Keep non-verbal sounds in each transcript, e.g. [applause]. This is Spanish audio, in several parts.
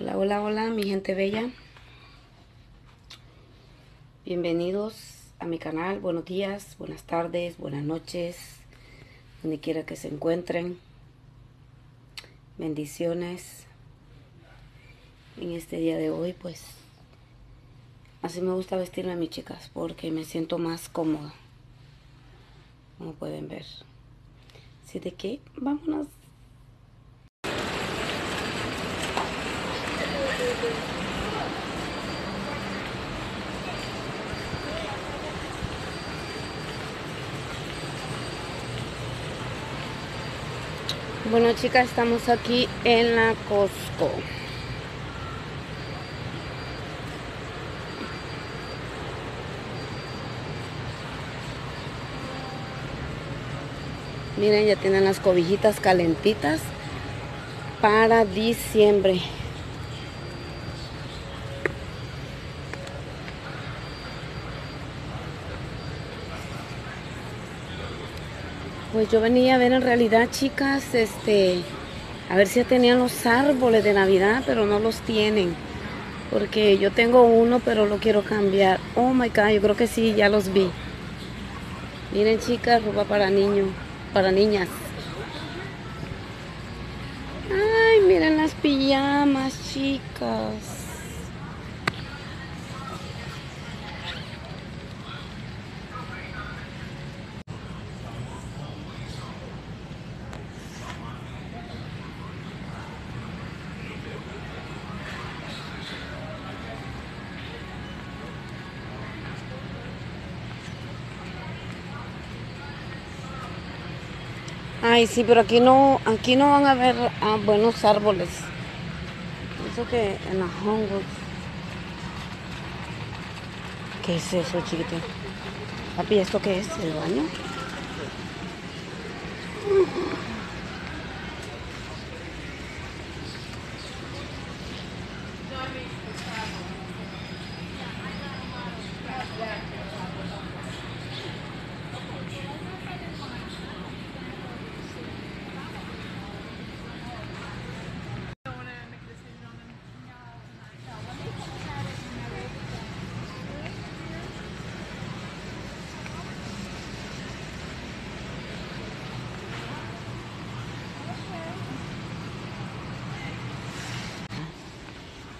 Hola, hola, hola, mi gente bella. Bienvenidos a mi canal. Buenos días, buenas tardes, buenas noches, donde quiera que se encuentren. Bendiciones en este día de hoy, pues así me gusta vestirme a mis chicas porque me siento más cómoda. Como pueden ver. Así de que vámonos. Bueno chicas, estamos aquí en la Costco. Miren, ya tienen las cobijitas calentitas para diciembre. Pues yo venía a ver en realidad, chicas, este, a ver si ya tenían los árboles de Navidad, pero no los tienen. Porque yo tengo uno, pero lo quiero cambiar. Oh my God, yo creo que sí, ya los vi. Miren, chicas, ropa para niños, para niñas. Ay, miren las pijamas, chicas. Ay, sí, pero aquí no, aquí no van a ver ah, buenos árboles. Eso que en la Hongos. ¿Qué es eso, chiquitín? Papi, ¿esto qué es? ¿El baño?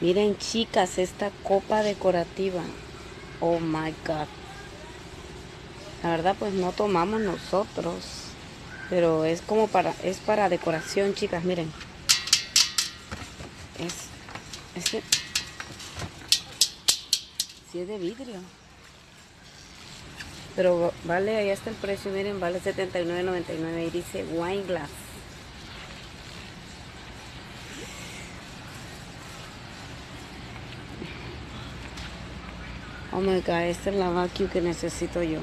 Miren, chicas, esta copa decorativa. Oh my God. La verdad, pues no tomamos nosotros. Pero es como para, es para decoración, chicas, miren. Es, este, sí es de vidrio. Pero vale, ahí está el precio, miren, vale 79.99 y dice wine glass. Oh my god, esta es la vacuum que necesito yo.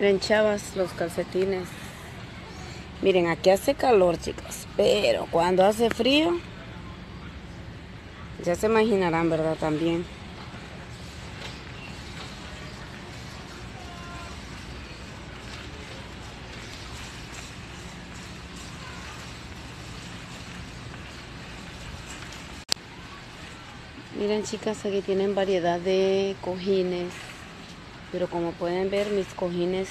Miren, chavas, los calcetines. Miren, aquí hace calor, chicas, pero cuando hace frío, ya se imaginarán, ¿verdad? También. Miren, chicas, aquí tienen variedad de cojines, pero como pueden ver, mis cojines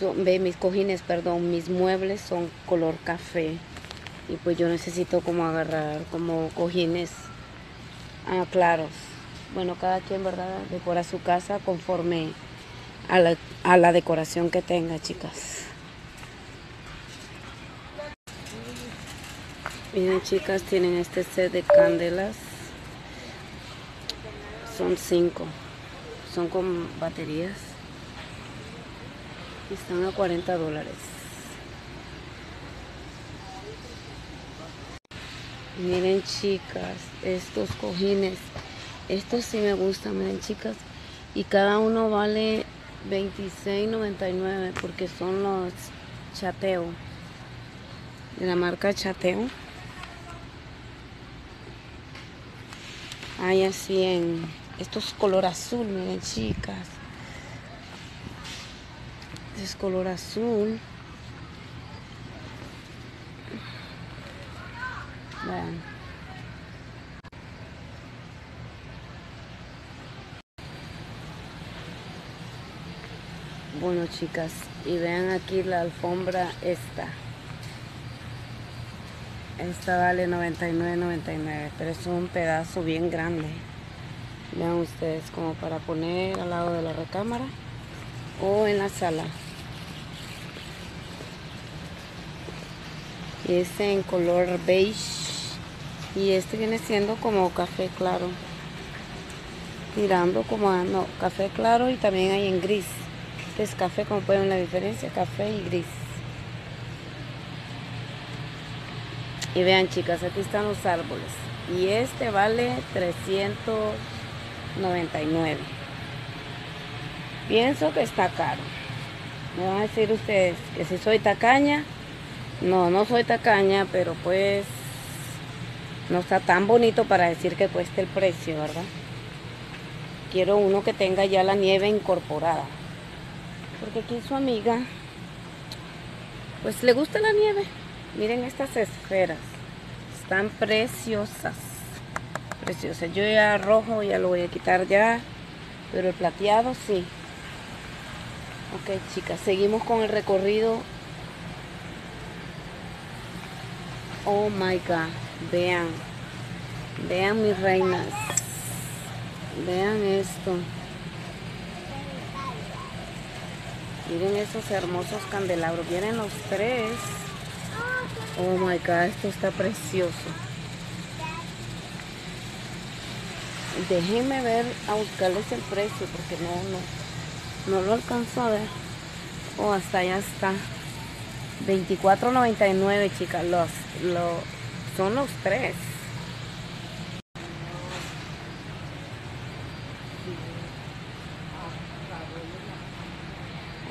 ve mis cojines, perdón, mis muebles son color café y pues yo necesito como agarrar como cojines ah, claros. Bueno, cada quien, ¿verdad? Decora su casa conforme a la, a la decoración que tenga, chicas. Miren, chicas, tienen este set de candelas. Son cinco. Son con baterías. Están a 40 dólares. Miren chicas, estos cojines. Estos sí me gustan, miren chicas. Y cada uno vale 26.99 porque son los chateo. De la marca chateo. Hay así en... Esto es color azul, miren chicas. Es color azul. Vean. Bueno chicas, y vean aquí la alfombra esta. Esta vale 99.99, pero es un pedazo bien grande. Vean ustedes como para poner al lado de la recámara o en la sala. Y este en color beige y este viene siendo como café claro. Tirando como a no, café claro y también hay en gris. Este es café, como pueden ver la diferencia, café y gris. Y vean chicas, aquí están los árboles. Y este vale 399. Pienso que está caro. Me van a decir ustedes que si soy tacaña. No, no soy tacaña, pero pues no está tan bonito para decir que cueste el precio, ¿verdad? Quiero uno que tenga ya la nieve incorporada. Porque aquí su amiga, pues le gusta la nieve. Miren estas esferas. Están preciosas. Preciosas. Yo ya rojo ya lo voy a quitar ya. Pero el plateado sí. Ok, chicas. Seguimos con el recorrido. Oh my God. Vean. Vean mis reinas. Vean esto. Miren esos hermosos candelabros. Vienen los tres. Oh my god, esto está precioso. Déjenme ver a buscarles el precio porque no, no, no lo alcanzo a ver. Oh, hasta allá está. 24.99 chicas. Los, los, son los tres.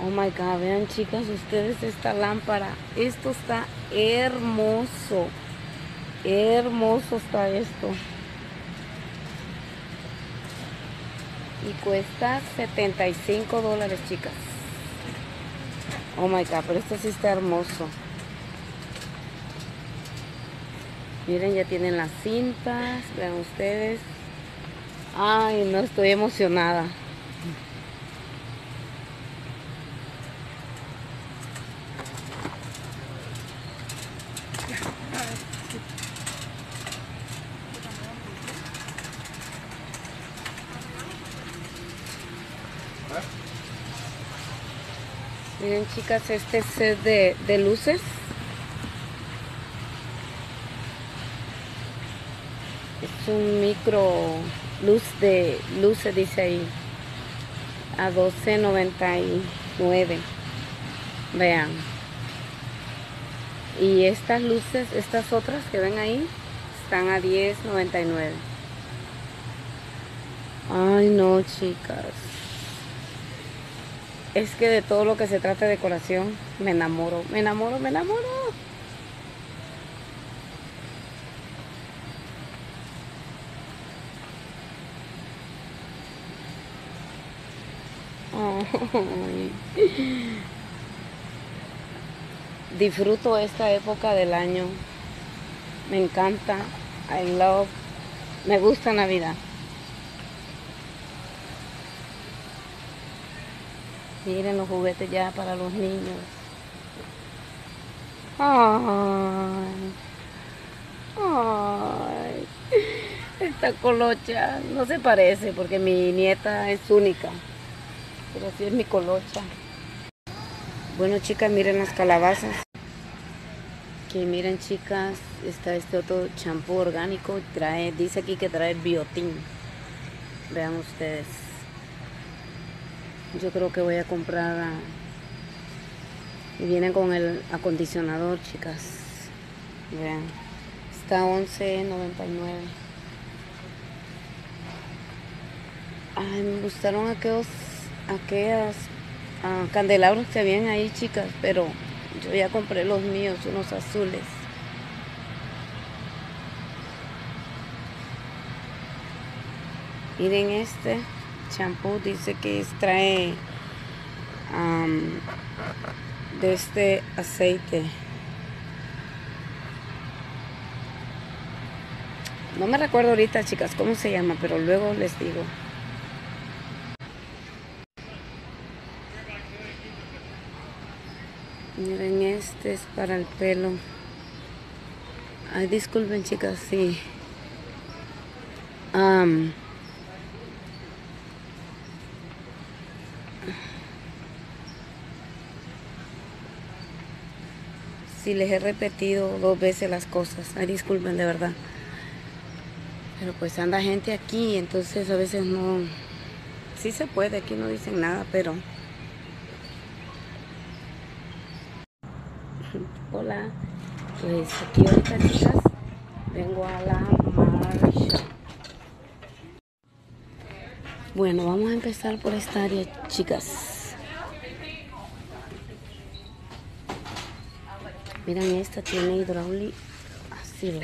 Oh my god, vean chicas ustedes esta lámpara. Esto está hermoso. Hermoso está esto. Y cuesta 75 dólares, chicas. Oh my god, pero esto sí está hermoso. Miren, ya tienen las cintas. Vean ustedes. Ay, no estoy emocionada. Miren chicas, este set de, de luces. Es un micro luz de luces, dice ahí. A 12.99. Vean. Y estas luces, estas otras que ven ahí, están a 10.99. Ay no, chicas. Es que de todo lo que se trata de decoración, me enamoro, me enamoro, me enamoro. Disfruto esta época del año. Me encanta. I love. Me gusta Navidad. Miren los juguetes ya para los niños. Ay. Ay. Esta colocha no se parece porque mi nieta es única. Pero sí es mi colocha. Bueno chicas, miren las calabazas. Que miren chicas, está este otro champú orgánico. Trae, dice aquí que trae biotín. Vean ustedes. Yo creo que voy a comprar y vienen con el acondicionador, chicas. Vean. Está 11.99. Ay, me gustaron aquellos, aquellas ah, candelabros que habían ahí, chicas, pero yo ya compré los míos, unos azules. Miren este champú, dice que extrae de este aceite. No me recuerdo ahorita, chicas, cómo se llama, pero luego les digo. Miren, este es para el pelo. Ay, disculpen, chicas, sí. Si les he repetido dos veces las cosas. Ay, disculpen, de verdad. Pero pues anda gente aquí, entonces a veces no... Sí se puede, aquí no dicen nada, pero... [laughs] Hola, pues aquí ahorita chicas vengo a la marcha. Bueno, vamos a empezar por esta área, chicas. Miren, esta tiene hidráulica. Así.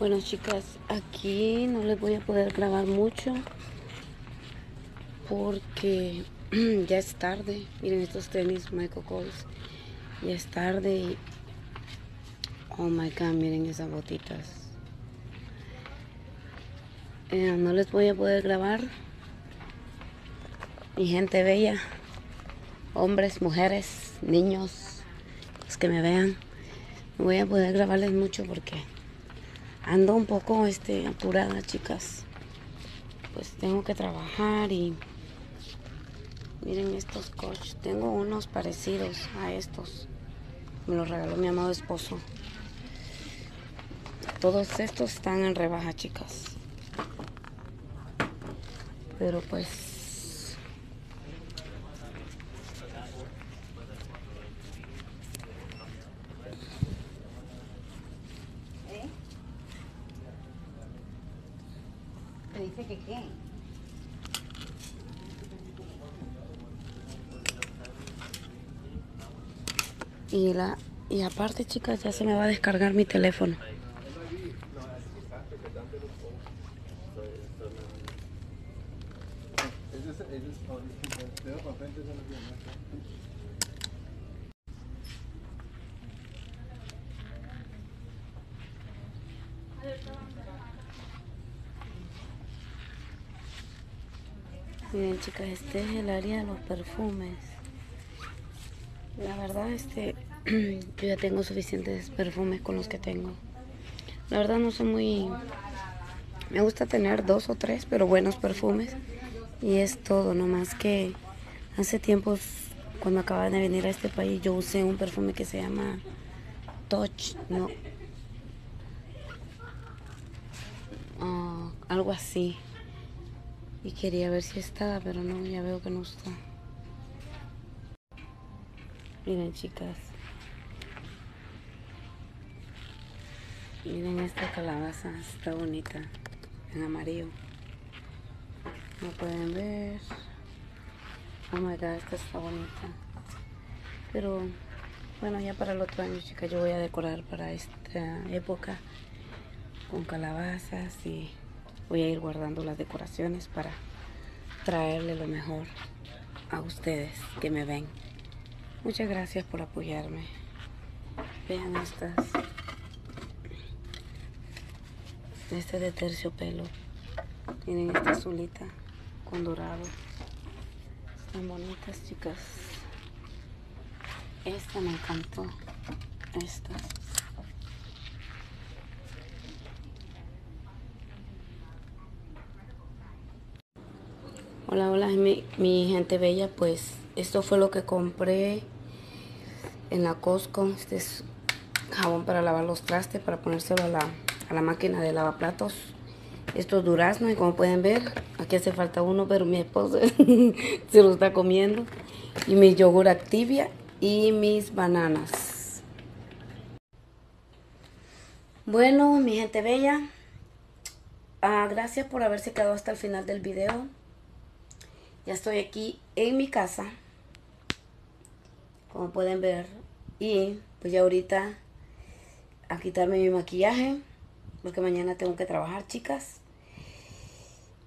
Bueno chicas, aquí no les voy a poder grabar mucho porque [clears throat] ya es tarde. Miren estos tenis Michael Kors. Ya es tarde y... Oh my God, miren esas botitas. Eh, no les voy a poder grabar. Mi gente bella. Hombres, mujeres, niños. Los que me vean. No voy a poder grabarles mucho porque ando un poco este, apurada, chicas. Pues tengo que trabajar y Miren estos coches. Tengo unos parecidos a estos. Me los regaló mi amado esposo. Todos estos están en rebaja, chicas. Pero pues... ¿Eh? ¿Te dice que qué? Y, la, y aparte, chicas, ya se me va a descargar mi teléfono. Miren chicas, este es el área de los perfumes. La verdad, este, [clears throat] yo ya tengo suficientes perfumes con los que tengo. La verdad no soy muy... Me gusta tener dos o tres, pero buenos perfumes. Y es todo, nomás que hace tiempos, cuando acababa de venir a este país, yo usé un perfume que se llama Touch, ¿no? Ah, algo así. Y quería ver si estaba, pero no, ya veo que no está. Miren chicas. Miren esta calabaza, está bonita, en amarillo. No pueden ver. Oh my god, esta está bonita. Pero bueno, ya para el otro año, chicas, yo voy a decorar para esta época con calabazas y voy a ir guardando las decoraciones para traerle lo mejor a ustedes que me ven. Muchas gracias por apoyarme. Vean estas. Este de terciopelo. Tienen esta azulita con dorado. Están bonitas, chicas. Esta me encantó. Esta. Hola, hola, mi, mi gente bella. Pues esto fue lo que compré en la Costco. Este es jabón para lavar los trastes, para ponérselo a la, a la máquina de lavaplatos. Esto es durazno y como pueden ver, aquí hace falta uno, pero mi esposo [laughs] se lo está comiendo. Y mi yogur Activia y mis bananas. Bueno, mi gente bella, ah, gracias por haberse quedado hasta el final del video. Ya estoy aquí en mi casa, como pueden ver. Y pues ya ahorita a quitarme mi maquillaje, porque mañana tengo que trabajar, chicas.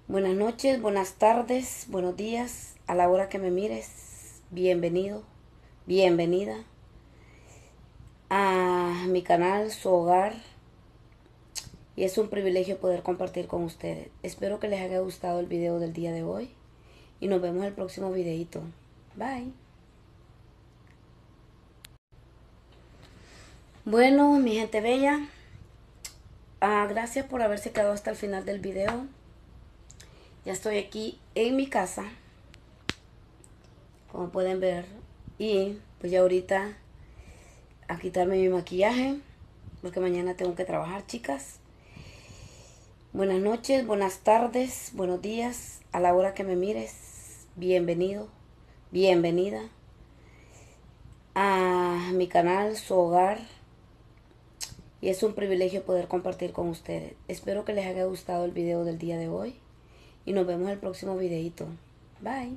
Buenas noches, buenas tardes, buenos días, a la hora que me mires. Bienvenido, bienvenida a mi canal, su hogar. Y es un privilegio poder compartir con ustedes. Espero que les haya gustado el video del día de hoy. Y nos vemos en el próximo videito. Bye. Bueno, mi gente bella. Ah, gracias por haberse quedado hasta el final del video. Ya estoy aquí en mi casa. Como pueden ver. Y pues ya ahorita a quitarme mi maquillaje. Porque mañana tengo que trabajar, chicas. Buenas noches, buenas tardes, buenos días. A la hora que me mires. Bienvenido, bienvenida a mi canal, su hogar. Y es un privilegio poder compartir con ustedes. Espero que les haya gustado el video del día de hoy y nos vemos en el próximo videito. Bye.